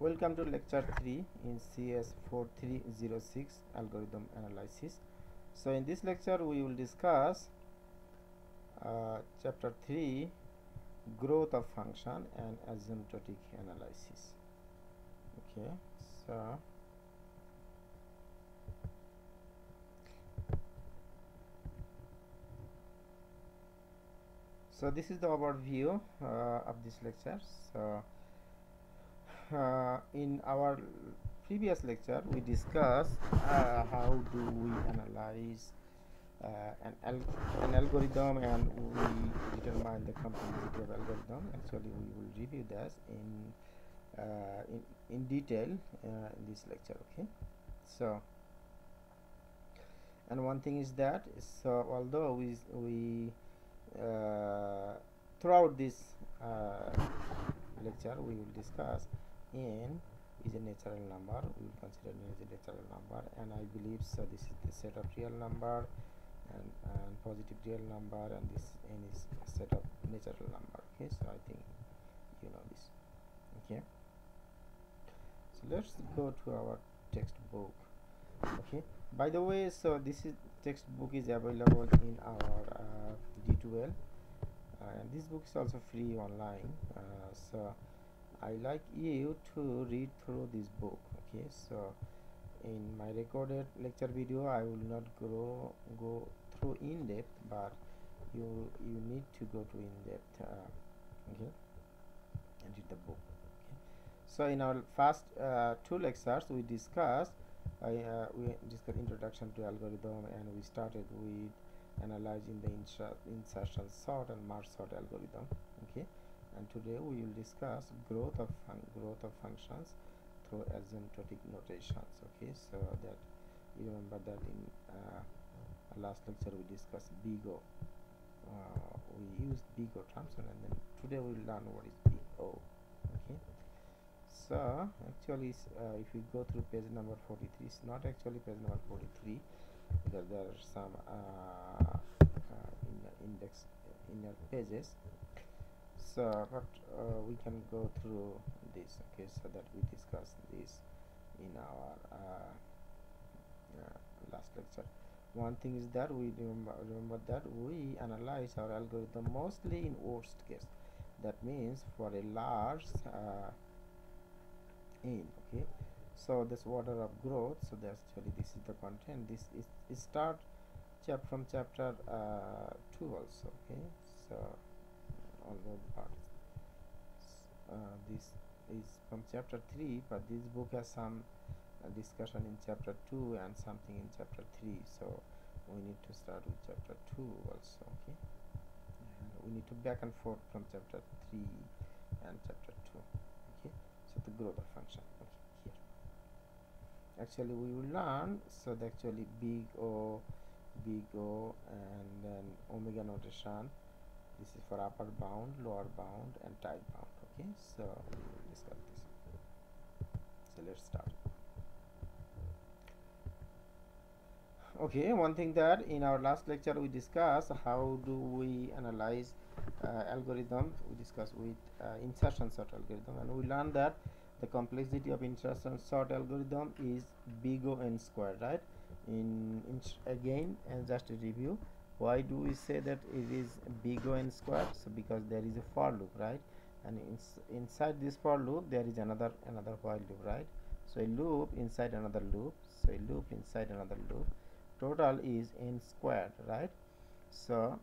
Welcome to lecture 3 in CS 4306 algorithm analysis. So in this lecture we will discuss uh, chapter 3 growth of function and asymptotic analysis. Okay, so so this is the overview uh, of this lecture. So uh, in our previous lecture we discussed uh, how do we analyze uh, an, an algorithm and we determine the complexity of algorithm. Actually we will review this in uh, in, in detail uh, in this lecture okay? So and one thing is that so although we we uh, throughout this lecture we will discuss n is a natural number. We will consider n as a natural number. And i believe so this is the set of real number and, and positive real number. And this n is a set of natural number. Okay so i think you know this. Okay? So let's go to our textbook. Okay? By the way so this is textbook is available in our uh, d2l uh, and this book is also free online. Uh, so I like you to read through this book okay? So in my recorded lecture video I will not go go through in depth but you you need to go to in depth uh, okay? And read the book okay? So in our first uh, two lectures we discussed uh, we discussed introduction to algorithm and we started with analyzing the insertion sort and merge sort algorithm and today we will discuss growth of growth of functions through asymptotic notations okay? So that you remember that in uh, last lecture we discussed big O uh, we used big O terms and then today we will learn what is big O okay? So actually uh, if we go through page number 43 it's not actually page number 43 because there are some uh, uh, in the index inner pages so but uh, we can go through this okay so that we discuss this in our uh, uh, last lecture. One thing is that we remember, remember that we analyze our algorithm mostly in worst case. That means for a large uh, n okay? So this order of growth so that's actually this is the content. This is, is start chap from chapter uh, 2 also okay? So although uh, this is from chapter 3 but this book has some uh, discussion in chapter 2 and something in chapter 3 so we need to start with chapter 2 also okay? And we need to back and forth from chapter 3 and chapter 2 okay? So the of function okay here. Actually we will learn so the actually big o big o and then omega notation this is for upper bound lower bound and tight bound okay? So discuss this. So let's start. Okay one thing that in our last lecture we discussed how do we analyze uh, algorithm? We discussed with uh, insertion sort algorithm and we learned that the complexity of insertion sort algorithm is big O n squared right? In, in again and just a review why do we say that it is big O n squared? So because there is a for loop right? And ins inside this for loop there is another another while loop right? So a loop inside another loop so a loop inside another loop total is n squared right? So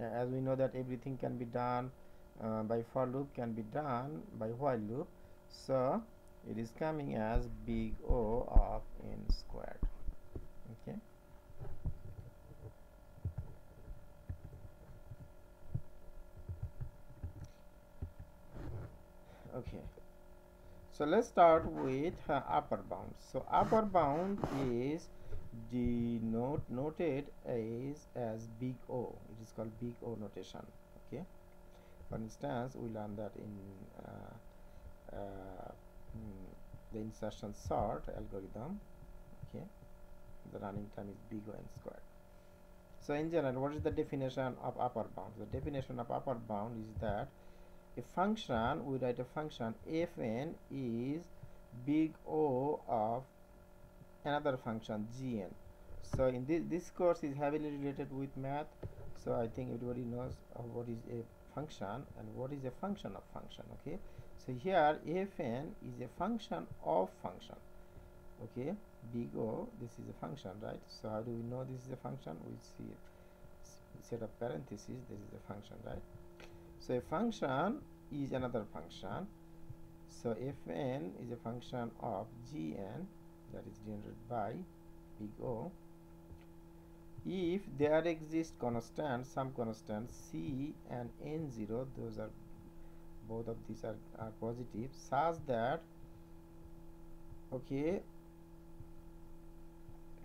uh, as we know that everything can be done uh, by for loop can be done by while loop. So it is coming as big O of n squared okay okay. So let's start with upper bound. So upper bound is denote noted as as big o. It is called big o notation. Okay. For instance we learned that in uh, uh, mm, the insertion sort algorithm. Okay. The running time is big o n squared. So in general what is the definition of upper bound? The definition of upper bound is that a function we write a function fn is big O of another function gn. So in this this course is heavily related with math. So i think everybody knows what is a function and what is a function of function okay? So here fn is a function of function okay? Big o this is a function right? So how do we know this is a function? We see it set of parentheses this is a function right so a function is another function. So fn is a function of gn that is generated by big o if there exists constants some constants c and n0 those are both of these are, are positive such that okay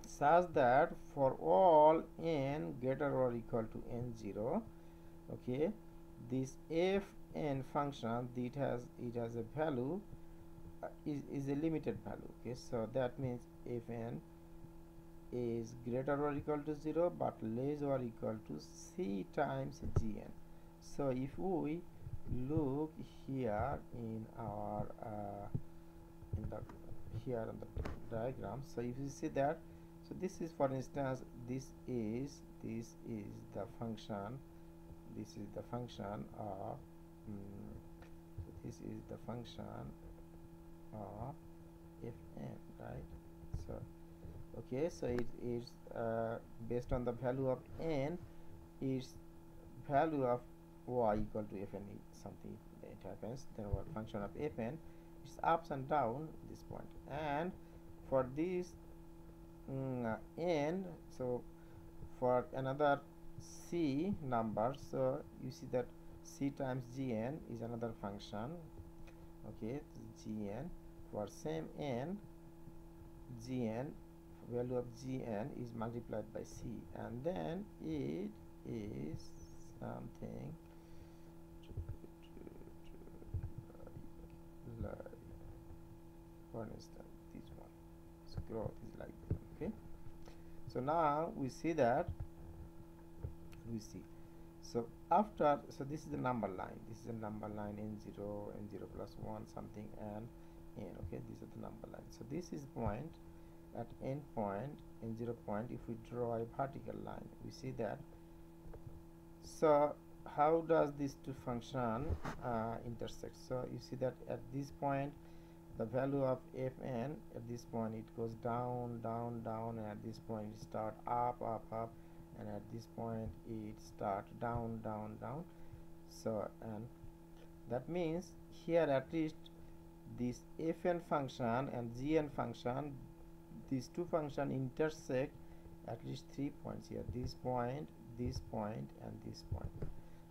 such that for all n greater or equal to n0 okay this fn function it has it has a value uh, is, is a limited value okay? So that means fn is greater or equal to 0 but less or equal to c times gn so if we look here in our uh, in the here on the diagram so if you see that so this is for instance this is this is the function this is the function of um, this is the function of fn right? So okay so it is uh, based on the value of n is value of y equal to fn something it happens. Then our function of fn is ups and down this point. And for this mm, n so for another c number. So you see that c times gn is another function. Okay gn. For same n gn value of gn is multiplied by c. And then it is something like for instance this one. So growth is like this okay? So now we see that we see. So after so this is the number line. This is the number line n0 n0 plus 1 something and n okay? These are the number lines so this is point at n point n0 point if we draw a vertical line we see that. So how does these two function uh, intersect? So you see that at this point the value of fn at this point it goes down down down and at this point it start up up up and at this point it start down down down. So and that means here at least this fn function and gn function these two functions intersect at least three points here. This point this point and this point.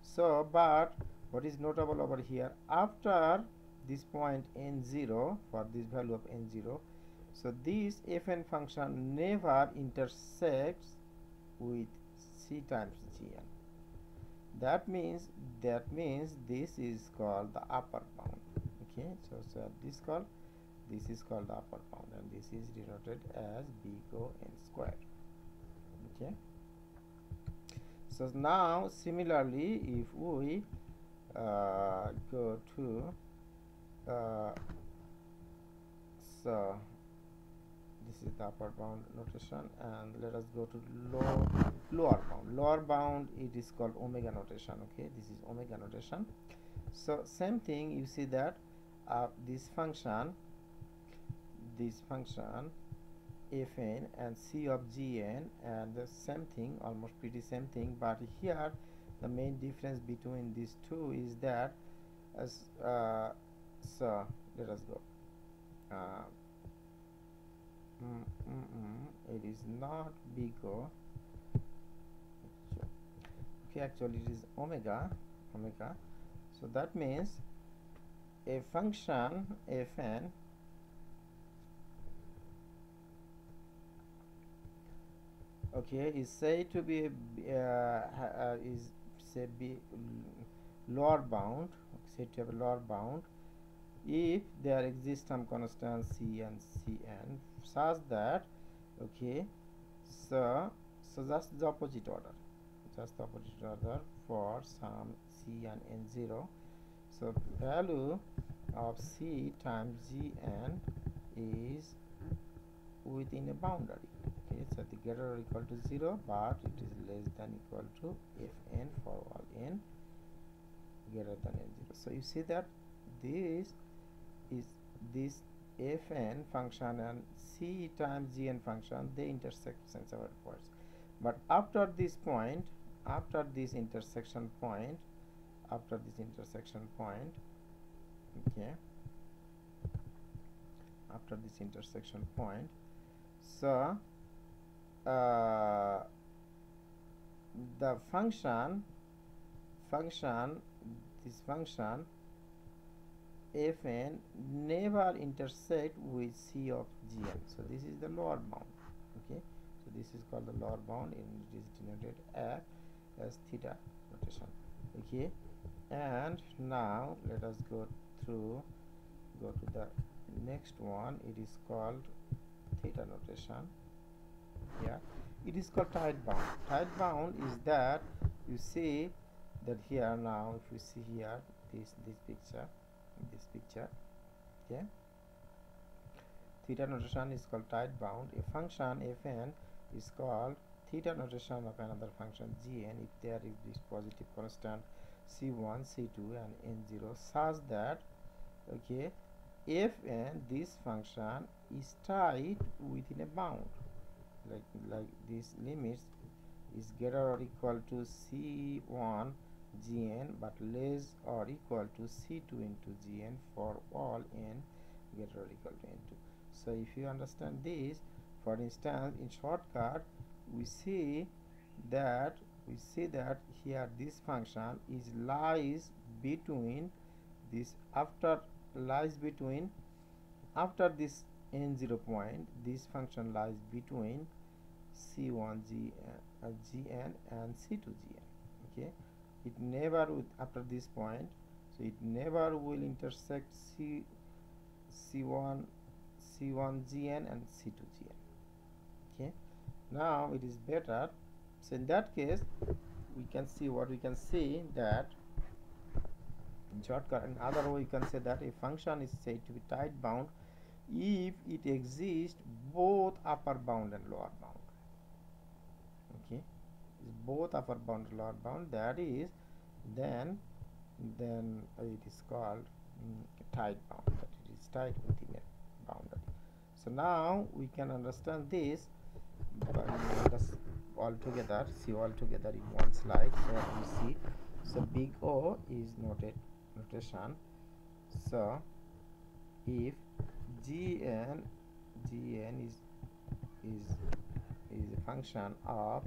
So but what is notable over here after this point n0 for this value of n0 so this fn function never intersects with c times gn that means that means this is called the upper bound. Okay so so this called this is called the upper bound and this is denoted as big n square. Okay. So now similarly if we uh, go to uh, so this is the upper bound notation and let us go to low lower bound. Lower bound it is called omega notation okay? This is omega notation. So same thing you see that uh, this function this function fn and c of gn and the same thing almost pretty same thing but here the main difference between these two is that as uh, so let us go. Uh, mm, mm, mm, it is not bigger. Okay actually it is omega omega. So that means a function fn okay is said to be uh, uh, is say be lower bound said to have a lower bound if there exists some constant c and cn such that okay so so just the opposite order. Just the opposite order for some c and n0 so value of c times gn is within a boundary. Okay so the greater or equal to 0 but it is less than equal to fn for all n greater than n0 so you see that this is this fn function and c times gn function they intersect sensible points but after this point after this intersection point after this intersection point okay after this intersection point so uh, the function function this function fn never intersect with c of gn so this is the lower bound okay? So this is called the lower bound and it is denoted as, as theta notation okay? And now let us go through go to the next one. It is called theta notation yeah? It is called tight bound. Tight bound is that you see that here now if you see here this this picture this picture okay? Theta notation is called tight bound. A function fn is called theta notation of another function gn if there is this positive constant c1 c2 and n0 such that okay fn this function is tight within a bound. Like like this limits is greater or equal to c1 gn but less or equal to c2 into gn for all n greater or equal to n2 so if you understand this for instance in shortcut we see that we see that here this function is lies between this after lies between after this n0 point this function lies between c1 g, uh, gn and c2 gn okay it never would after this point so it never will intersect c c1 c1 gn and c2 gn okay? Now it is better. So in that case we can see what we can see that shortcut in other way you can say that a function is said to be tight bound if it exists both upper bound and lower bound both upper bound lower bound. That is then then it is called mm, tight bound that it is tight within a boundary. So now we can understand this but all together see all together in one slide so see. So big o is noted notation. So if gn gn is is is a function of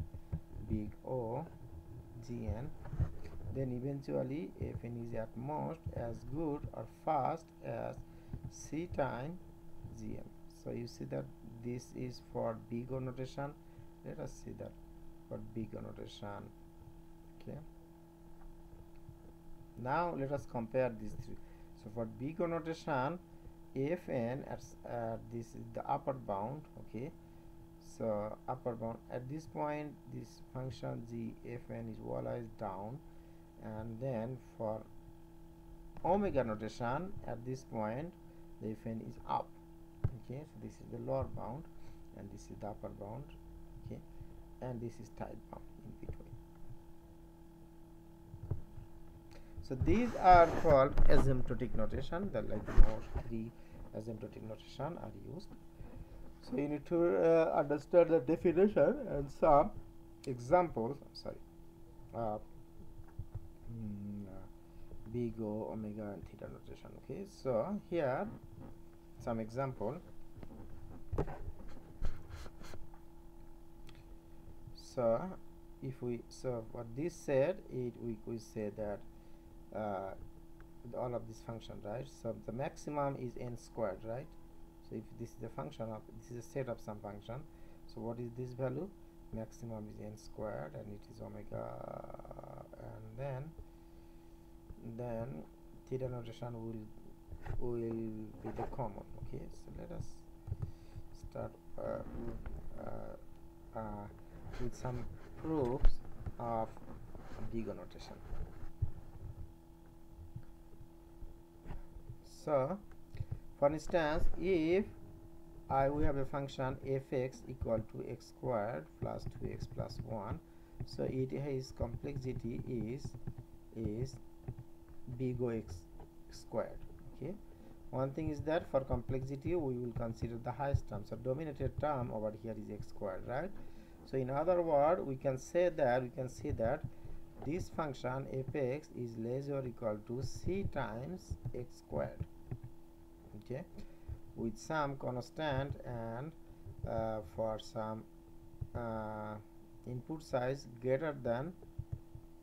big o gn then eventually fn is at most as good or fast as c time gn so you see that this is for big o notation. Let us see that for big o notation. Okay. Now let us compare these three. So for big o notation fn at uh, this is the upper bound okay so upper bound. At this point this function g fn is always down. And then for omega notation at this point the fn is up. Okay so this is the lower bound and this is the upper bound. Okay and this is tight bound in between. So these are called asymptotic notation. The like more three asymptotic notation are used so you need to uh, understand the definition and some examples sorry uh, mm, big O, omega and theta notation okay? So here some example. So if we so what this said it we could say that uh, all of this function right? So the maximum is n squared right so if this is the function of this is a set of some function so what is this value? Maximum is n squared and it is omega and then then theta notation will will be the common okay? So let us start uh, uh, uh, with some proofs of big notation. So for instance if I we have a function fx equal to x squared plus 2x plus 1 so it has complexity is is big O x squared okay? One thing is that for complexity we will consider the highest term. So dominated term over here is x squared right? So in other word we can say that we can say that this function fx is less or equal to c times x squared okay with some constant and uh, for some uh, input size greater than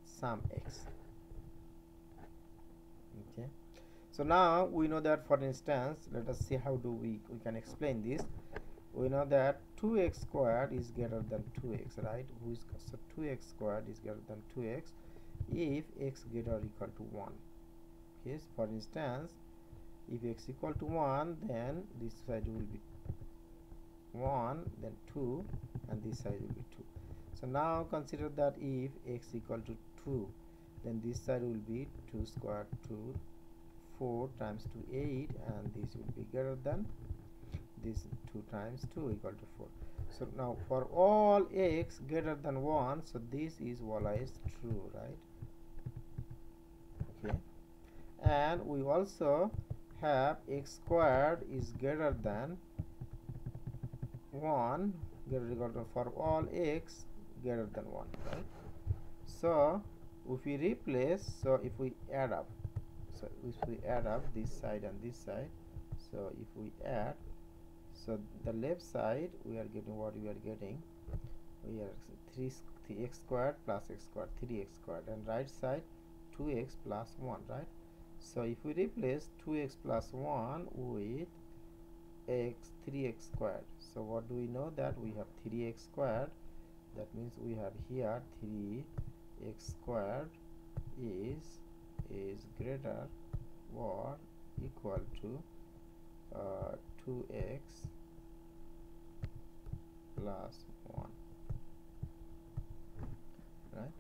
some x. Okay. So now we know that for instance let us see how do we we can explain this. We know that 2x squared is greater than 2x right? So 2x squared is greater than 2x if x greater or equal to 1 okay so for instance if x equal to 1 then this side will be 1 then 2 and this side will be 2 so now consider that if x equal to 2 then this side will be 2 square 2 4 times 2 8 and this will be greater than this 2 times 2 equal to 4 so now for all x greater than 1 so this is always true right? Okay. And we also have x squared is greater than 1 greater equal to for all x greater than 1 right? So if we replace so if we add up so if we add up this side and this side so if we add so the left side we are getting what we are getting? We are 3, 3x squared plus x squared 3x squared and right side 2x plus 1 right so if we replace 2x plus 1 with x 3x squared. So what do we know? That we have 3x squared. That means we have here 3x squared is is greater or equal to uh, 2x plus 1 right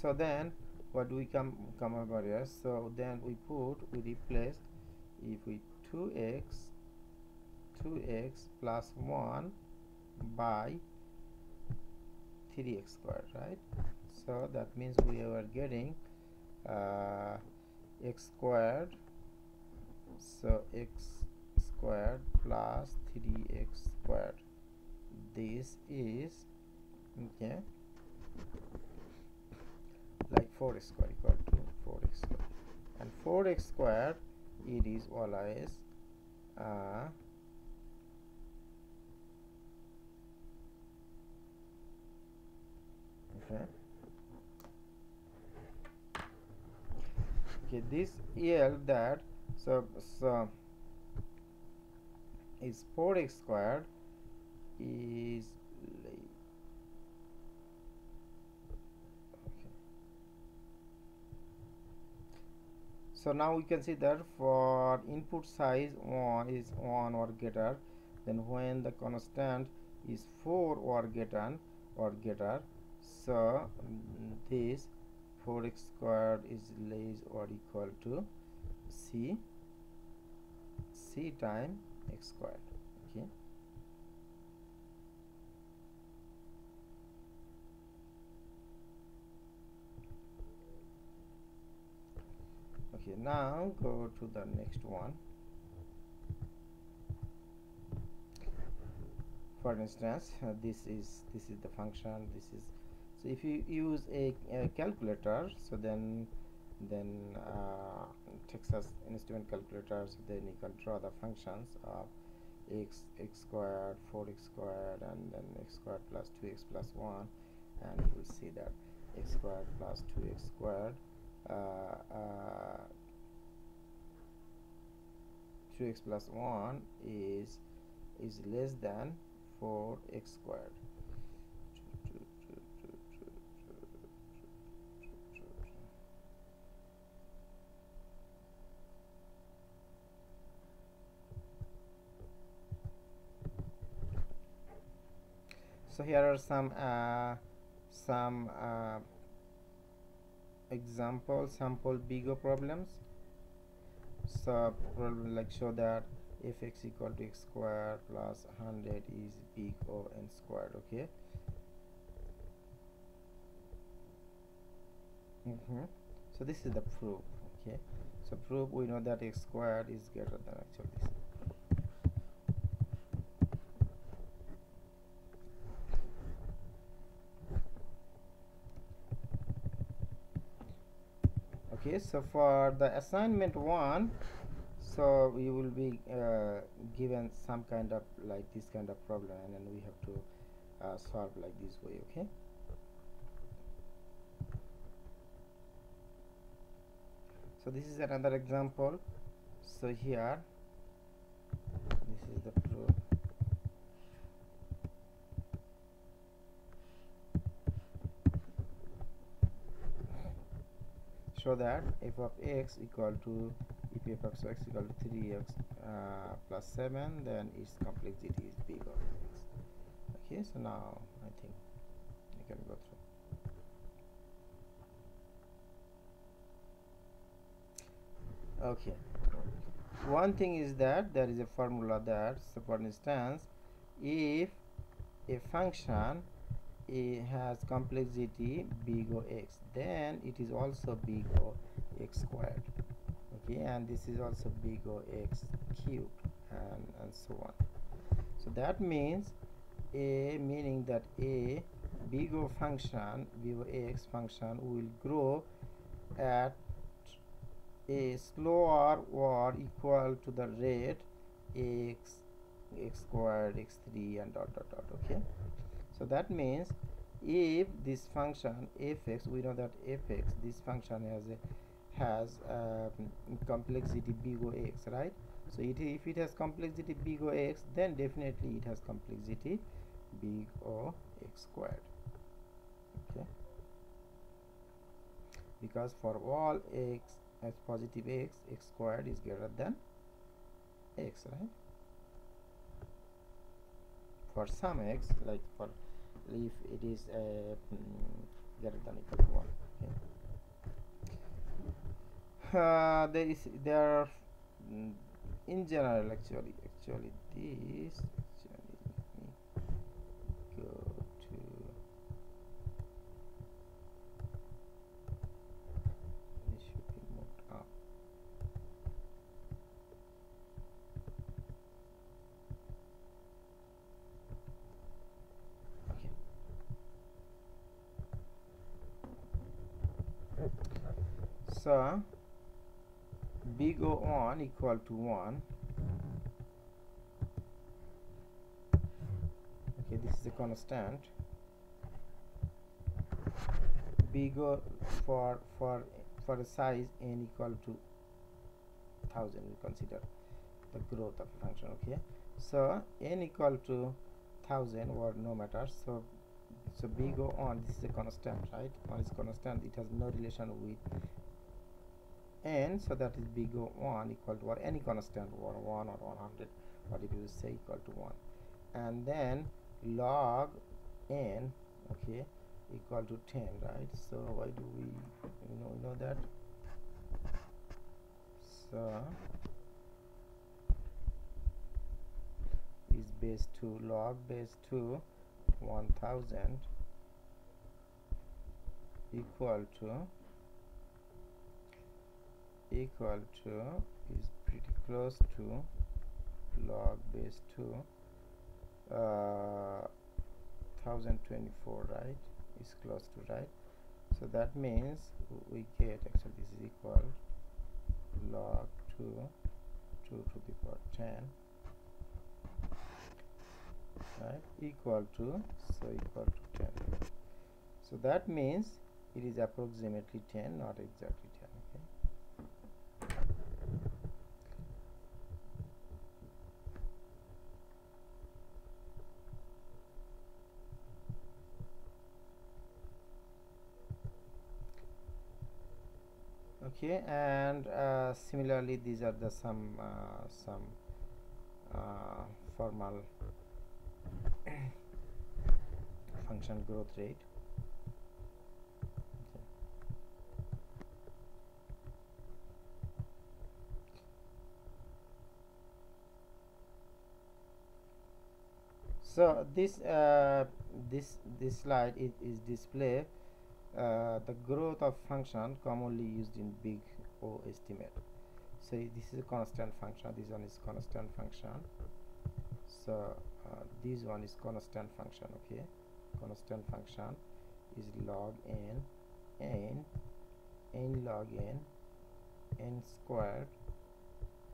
so then what we come come about here? So then we put we replace if we 2x 2x plus 1 by 3x squared right? So that means we are getting uh, x squared. So x squared plus 3x squared. This is okay like 4x square equal to 4x square. And 4x square it is always uh, okay. Okay this L that so so is 4x squared is so now we can see that for input size 1 is 1 or greater then when the constant is 4 or greater or greater so mm, this 4x squared is less or equal to c c time x squared okay okay now go to the next one. For instance uh, this is this is the function this is so if you use a, a calculator so then then uh, Texas Instrument calculator so then you can draw the functions of x x squared 4x squared and then x squared plus 2x plus 1 and you will see that x squared plus 2x squared uh, 2x plus 1 is is less than 4x squared. So here are some uh, some uh, example sample bigger problems so probably like show that fx equal to x square plus 100 is big o n squared okay? Mm -hmm. so this is the proof okay? So proof we know that x squared is greater than actually this okay so for the assignment one so we will be uh, given some kind of like this kind of problem and then we have to uh, solve like this way okay? So this is another example. So here this is the proof show that f of x equal to if f of x equal to 3x uh, plus 7 then its complexity is big of x. Okay so now I think you can go through. Okay. One thing is that there is a formula that so for instance if a function it has complexity big O x. Then it is also big O x squared. Okay and this is also big O x cubed and, and so on. So that means a meaning that a big O function big O x function will grow at a slower or equal to the rate x x squared x3 and dot dot dot okay so that means if this function fx we know that fx this function has a has um, complexity big o x right? So it, if it has complexity big o x then definitely it has complexity big o x squared okay? Because for all x as positive x x squared is greater than x right? For some x like for if it is uh, mm, greater than equal to 1 okay. uh, there is there are mm, in general actually actually this so big O1 equal to 1 okay this is a constant. Big O for for for a size n equal to 1000 we consider the growth of function okay? So n equal to 1000 or no matter so so big O on this is a constant right? One is constant it has no relation with n so that is big O 1 equal to or any constant or 1 or 100 what if you say equal to 1 and then log n okay equal to 10 right? So why do we you know know that? So is base 2 log base 2 1000 equal to equal to is pretty close to log base 2 uh, 1024 right? Is close to right? So that means we get actually this is equal log 2 2 to the power 10 right? Equal to so equal to 10 so that means it is approximately 10 not exactly okay and uh, similarly these are the some uh, some uh, formal function growth rate so this uh, this this slide is, displayed uh, the growth of function commonly used in big O estimate. So this is a constant function this one is constant function. So uh, this one is constant function okay? Constant function is log n n n log n n squared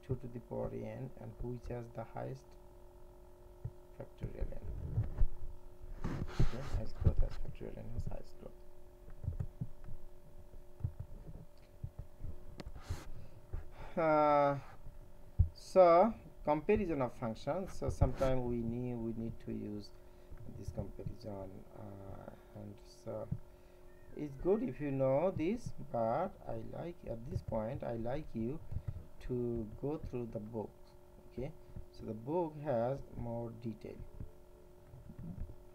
2 to the power n and which has the highest factorial n okay as growth as factorial n has highest growth uh, so comparison of functions. So sometimes we need we need to use this comparison uh, and so it's good if you know this but I like at this point I like you to go through the book okay? So the book has more detail.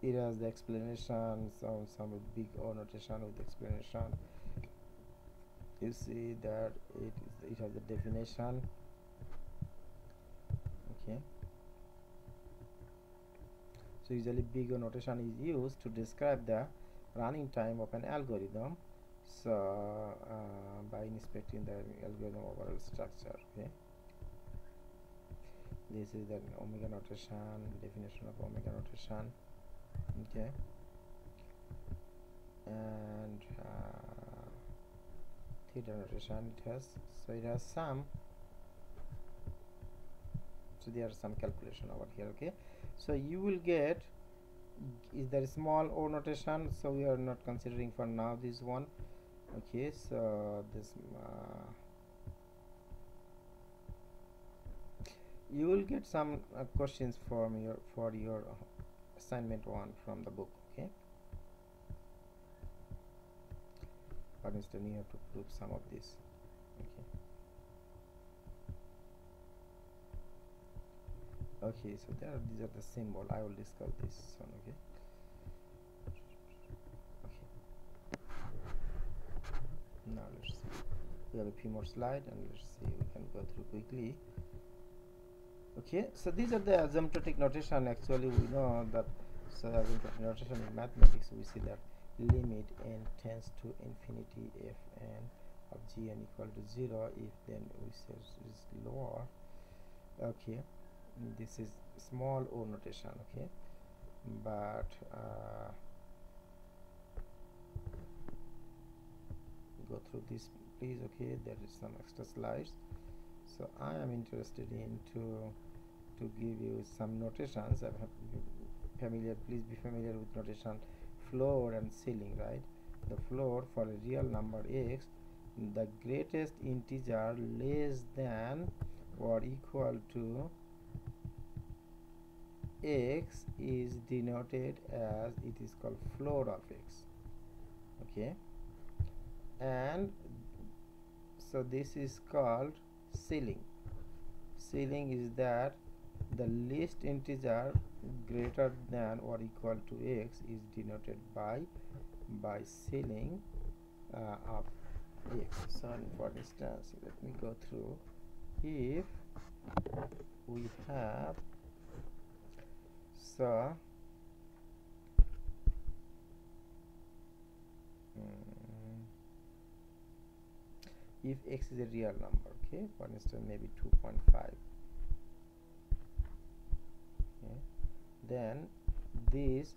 It has the explanation some some big O notation with explanation. You see that it it has the definition. Okay. So usually big O notation is used to describe the running time of an algorithm so uh, by inspecting the algorithm overall structure okay? This is the omega notation definition of omega notation okay? And uh, theta it has so it has some so there are some calculation over here okay? So you will get is there small o notation? So we are not considering for now this one. Okay so this uh, you will get some uh, questions from your for your assignment one from the book for instance you have to prove some of this. Okay. Okay so there are, these are the symbol i will discuss this one okay? Okay. Now let's see. We have a few more slide and let's see we can go through quickly. Okay so these are the asymptotic notation. Actually we know that so asymptotic notation in mathematics we see that limit n tends to infinity if n of gn equal to 0 if then we say is lower. Okay this is small o notation okay? But uh, go through this please okay? There is some extra slides. So I am interested in to to give you some notations. I'm familiar please be familiar with notation floor and ceiling right? The floor for a real number x the greatest integer less than or equal to x is denoted as it is called floor of x okay? And so this is called ceiling. Ceiling is that the least integer greater than or equal to x is denoted by by ceiling uh, of x. So for instance let me go through. If we have so mm, if x is a real number okay? For instance maybe 2.5 then this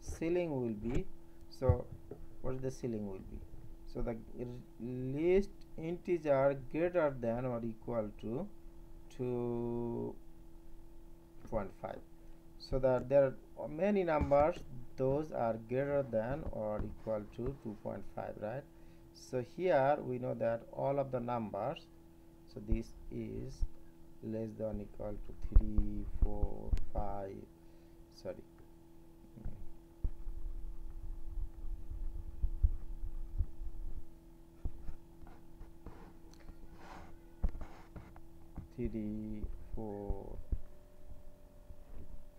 ceiling will be so what the ceiling will be? So the least integer greater than or equal to 2.5 so that there are many numbers those are greater than or equal to 2.5 right? So here we know that all of the numbers so this is less than equal to 3 4 5 sorry. Three four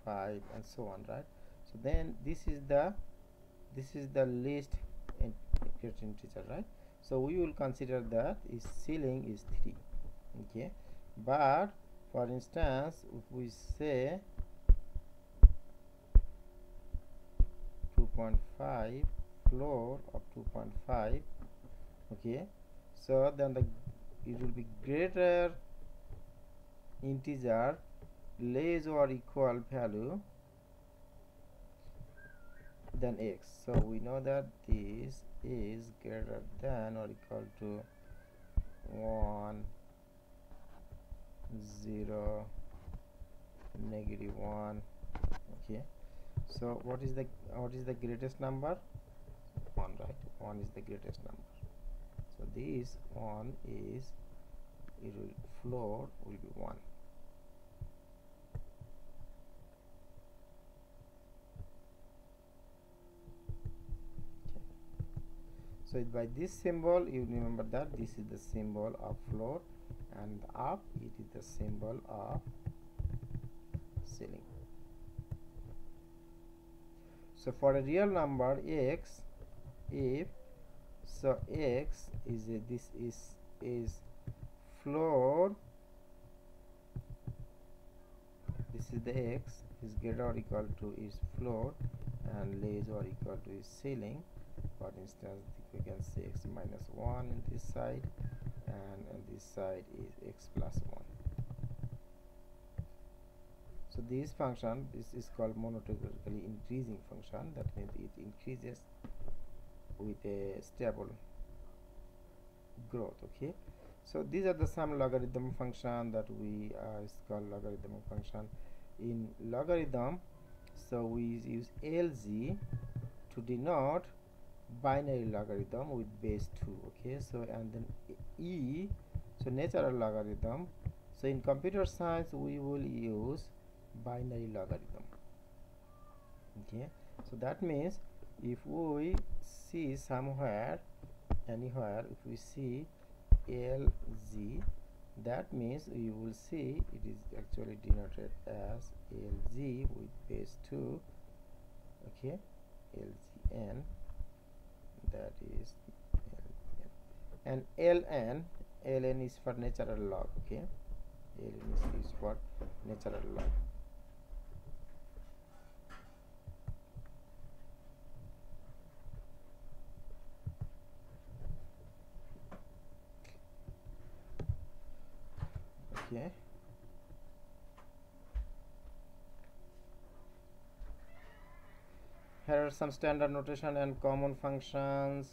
5 and so on right? So then this is the this is the least integer right? So we will consider that is ceiling is 3 okay? But for instance if we say 2.5 floor of 2.5 okay. So then the it will be greater integer less or equal value than x. So we know that this is greater than or equal to 1 0 negative 1 okay so what is the what is the greatest number? 1 right? 1 is the greatest number. So this 1 is it will floor will be 1 so by this symbol you remember that this is the symbol of floor and up it is the symbol of ceiling so for a real number x if so x is a, this is is floor this is the x is greater or equal to is floor and less or equal to is ceiling. For instance we can say x minus 1 in this side and on this side is x plus 1 so this function this is called monotonically increasing function. That means it increases with a stable growth okay? So these are the some logarithm function that we uh, called logarithm function. In logarithm so we use lg to denote binary logarithm with base 2 okay? So and then e so natural logarithm. So in computer science we will use binary logarithm. Okay? So that means if we see somewhere anywhere if we see lg that means you will see it is actually denoted as lg with base 2 okay? Lgn that is ln. and ln ln is for natural log okay? Ln is for natural log okay here are some standard notation and common functions.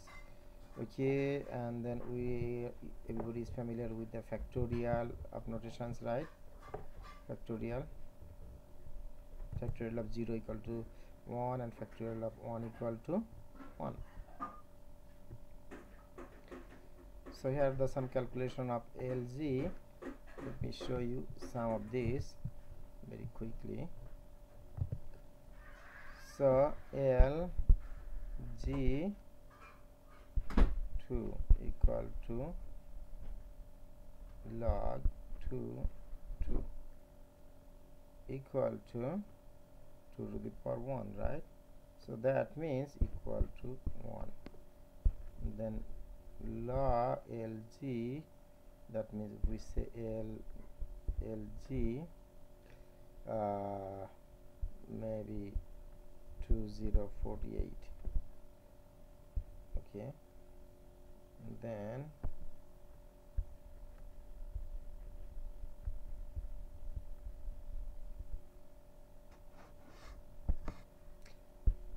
Okay and then we everybody is familiar with the factorial of notations right? Factorial. Factorial of 0 equal to 1 and factorial of 1 equal to 1 so here are the some calculation of LG let me show you some of this very quickly. So L G 2 equal to log 2 2 equal to 2 to the power 1 right? So that means equal to 1 then log LG that means we say L LG uh, maybe 2048 okay. And then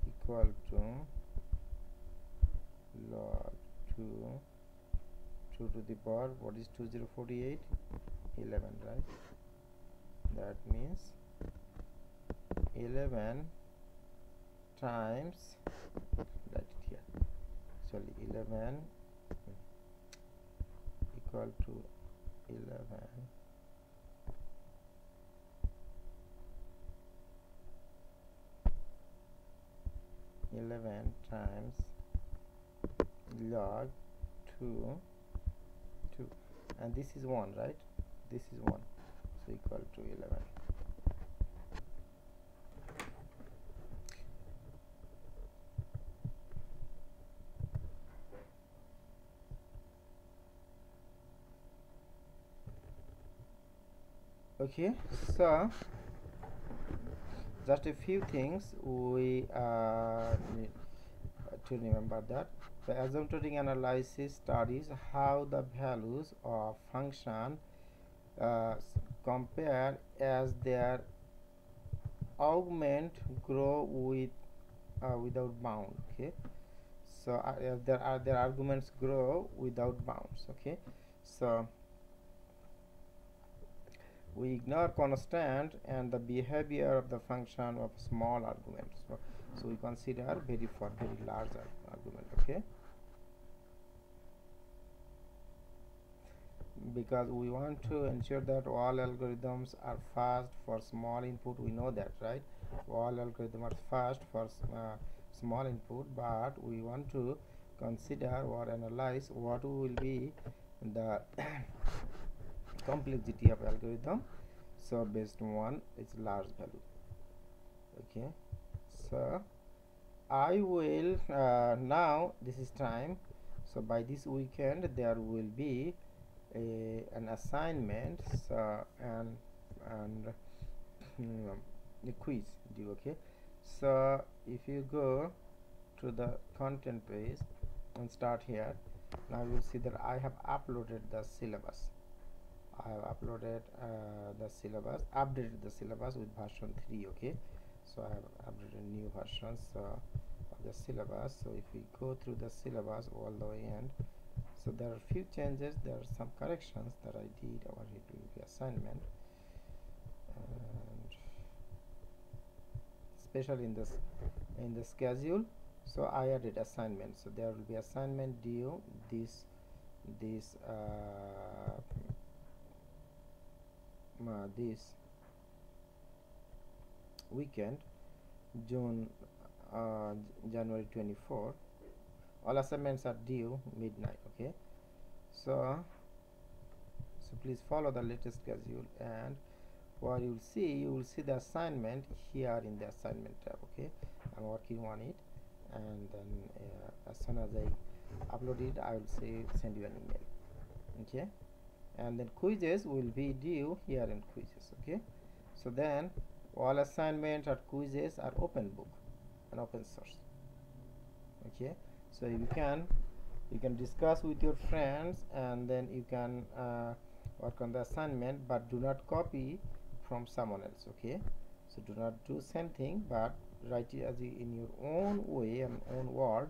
equal to log 2 2 to the power what is 2048 11 right? That means 11 times it here. Sorry 11 equal to 11 11 times log 2 2 and this is 1 right? This is 1 so equal to 11 okay so just a few things we uh, need to remember that the asymptotic analysis studies how the values of function uh, compare as their augment grow with uh, without bound okay? So uh, there are their arguments grow without bounds okay? So we ignore constant and the behavior of the function of small arguments so, so we consider very for very large argument okay because we want to ensure that all algorithms are fast for small input. We know that right? All algorithms are fast for uh, small input but we want to consider or analyze what will be the complexity of algorithm. So based on its large value. Okay? So I will uh, now this is time. So by this weekend there will be a, an assignment so, and and um, a quiz due okay? So if you go to the content page and start here now you will see that I have uploaded the syllabus. I have uploaded uh, the syllabus updated the syllabus with version 3 okay? So I have updated new versions uh, of the syllabus. So if we go through the syllabus all the way end so there are a few changes there are some corrections that I did over here to the assignment. And especially in this in the schedule so I added assignment so there will be assignment due this this uh, uh, this weekend June uh, January 24 all assignments are due midnight okay? So so please follow the latest schedule and what you will see you will see the assignment here in the assignment tab okay? I'm working on it and then uh, as soon as I upload it I will say send you an email okay? And then quizzes will be due here in quizzes okay? So then all assignments or quizzes are open book and open source okay so you can you can discuss with your friends and then you can uh, work on the assignment but do not copy from someone else okay? So do not do same thing but write it as in your own way and own word.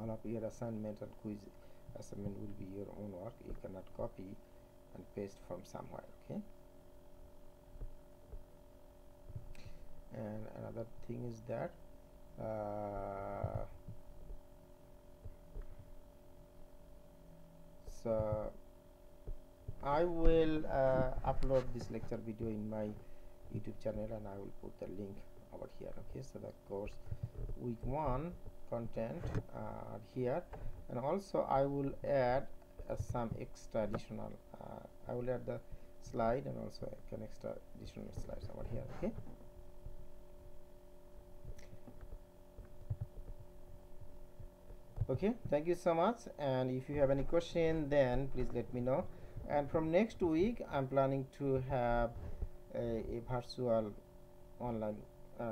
All of your assignment and quiz assignment will be your own work. You cannot copy and paste from somewhere okay? And another thing is that uh, so I will uh, upload this lecture video in my YouTube channel and I will put the link over here okay? So the course week one content uh, here. And also I will add uh, some extra additional uh, I will add the slide and also an extra additional slides over here okay okay thank you so much. And if you have any question then please let me know. And from next week I'm planning to have a, a virtual online uh,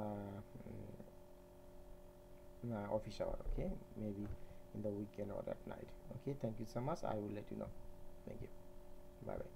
mm, uh, office hour okay? Maybe in the weekend or at night. Okay thank you so much. I will let you know. Thank you. Bye bye